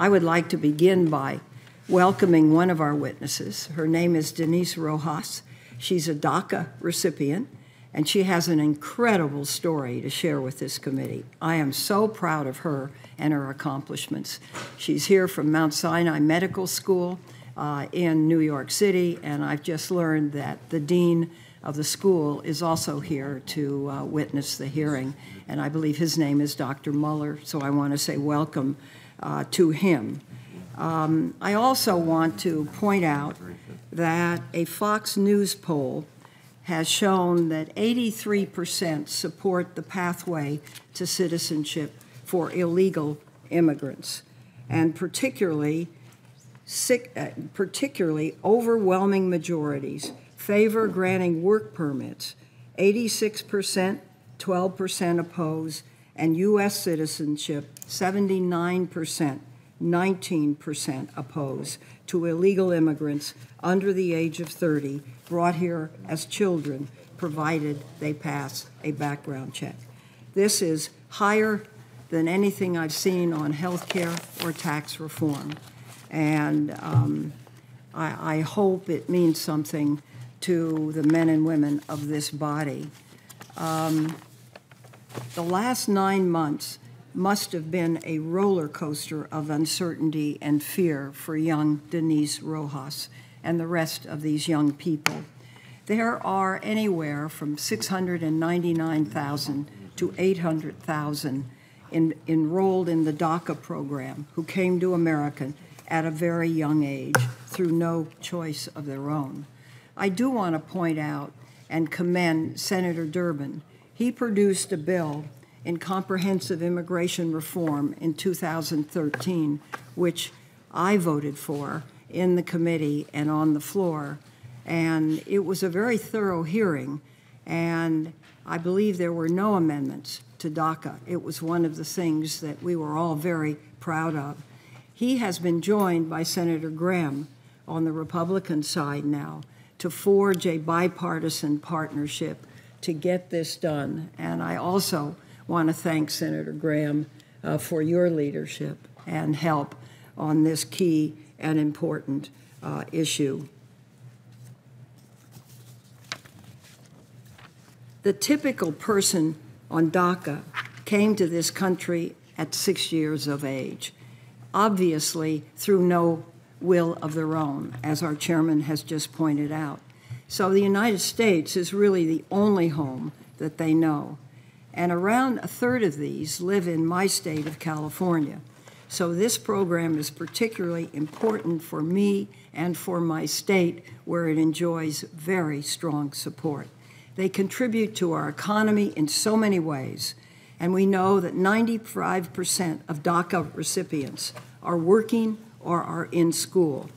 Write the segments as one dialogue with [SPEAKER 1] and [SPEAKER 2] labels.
[SPEAKER 1] I would like to begin by welcoming one of our witnesses. Her name is Denise Rojas. She's a DACA recipient, and she has an incredible story to share with this committee. I am so proud of her and her accomplishments. She's here from Mount Sinai Medical School uh, in New York City, and I've just learned that the dean of the school is also here to uh, witness the hearing, and I believe his name is Dr. Muller, so I want to say welcome uh, to him. Um, I also want to point out that a Fox News poll has shown that 83% support the pathway to citizenship for illegal immigrants, and particularly, uh, particularly overwhelming majorities favor granting work permits. 86%, 12% oppose, and U.S. citizenship, 79%, 19% oppose to illegal immigrants under the age of 30 brought here as children, provided they pass a background check. This is higher than anything I've seen on health care or tax reform. And um, I, I, hope it means something to the men and women of this body. Um, the last nine months must have been a roller coaster of uncertainty and fear for young Denise Rojas and the rest of these young people. There are anywhere from 699,000 to 800,000 in, enrolled in the DACA program who came to America at a very young age through no choice of their own. I do want to point out and commend Senator Durbin. He produced a bill in comprehensive immigration reform in 2013, which I voted for in the committee and on the floor. And it was a very thorough hearing, and I believe there were no amendments to DACA. It was one of the things that we were all very proud of. He has been joined by Senator Graham on the Republican side now to forge a bipartisan partnership to get this done. And I also want to thank Senator Graham uh, for your leadership and help on this key and important uh, issue. The typical person on DACA came to this country at six years of age, obviously through no will of their own, as our chairman has just pointed out. So the United States is really the only home that they know and around a third of these live in my state of California. So this program is particularly important for me and for my state, where it enjoys very strong support. They contribute to our economy in so many ways, and we know that 95% of DACA recipients are working or are in school.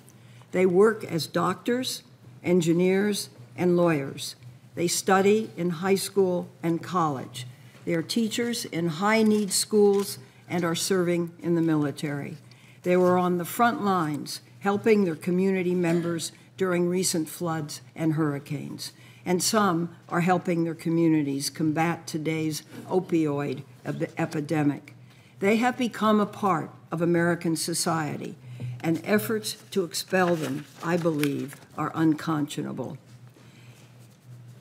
[SPEAKER 1] They work as doctors, engineers, and lawyers. They study in high school and college. They are teachers in high need schools and are serving in the military. They were on the front lines helping their community members during recent floods and hurricanes. And some are helping their communities combat today's opioid ep epidemic. They have become a part of American society, and efforts to expel them, I believe, are unconscionable.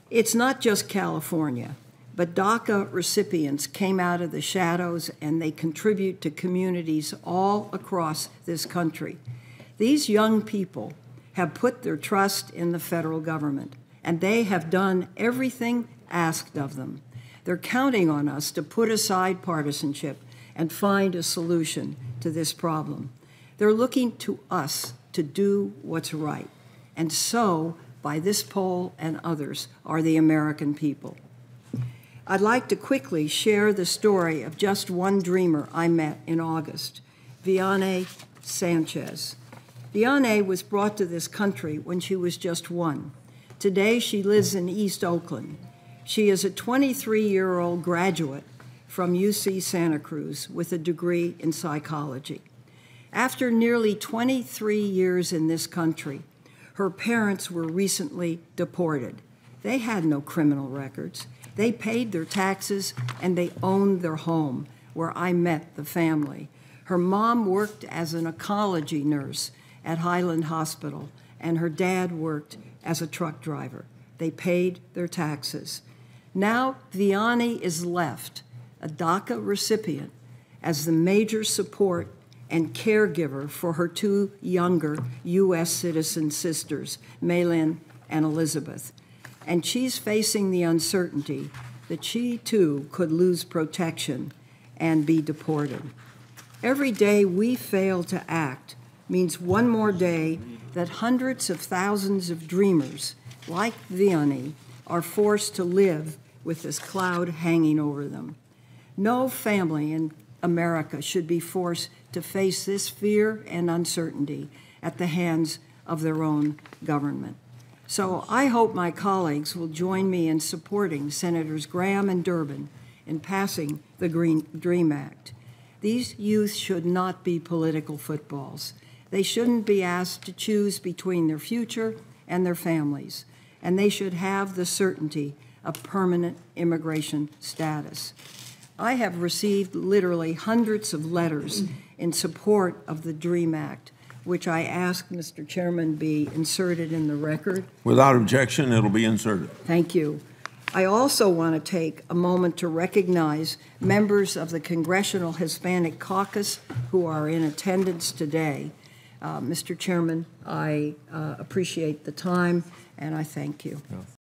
[SPEAKER 1] It's not just California. But DACA recipients came out of the shadows and they contribute to communities all across this country. These young people have put their trust in the federal government, and they have done everything asked of them. They're counting on us to put aside partisanship and find a solution to this problem. They're looking to us to do what's right. And so, by this poll and others, are the American people. I'd like to quickly share the story of just one dreamer I met in August, Vianney Sanchez. Vianney was brought to this country when she was just one. Today, she lives in East Oakland. She is a 23 year old graduate from UC Santa Cruz with a degree in psychology. After nearly 23 years in this country, her parents were recently deported. They had no criminal records. They paid their taxes and they owned their home, where I met the family. Her mom worked as an oncology nurse at Highland Hospital, and her dad worked as a truck driver. They paid their taxes. Now, Vianney is left, a DACA recipient, as the major support and caregiver for her two younger U.S. citizen sisters, Maylin and Elizabeth. And she's facing the uncertainty that she too could lose protection and be deported. Every day we fail to act means one more day that hundreds of thousands of dreamers, like Vianney, are forced to live with this cloud hanging over them. No family in America should be forced to face this fear and uncertainty at the hands of their own government. So I hope my colleagues will join me in supporting Senators Graham and Durbin in passing the clean Dream Act. These youth should not be political footballs. They shouldn't be asked to choose between their future and their families, and they should have the certainty of permanent immigration status. I have received literally hundreds of letters in support of the DREAM Act, which I ask, Mr. Chairman, be inserted in the record.
[SPEAKER 2] Without objection, it'll be inserted.
[SPEAKER 1] Thank you. I also want to take a moment to recognize members of the Congressional Hispanic Caucus who are in attendance today. Uh, Mr. Chairman, I uh, appreciate the time, and I thank you.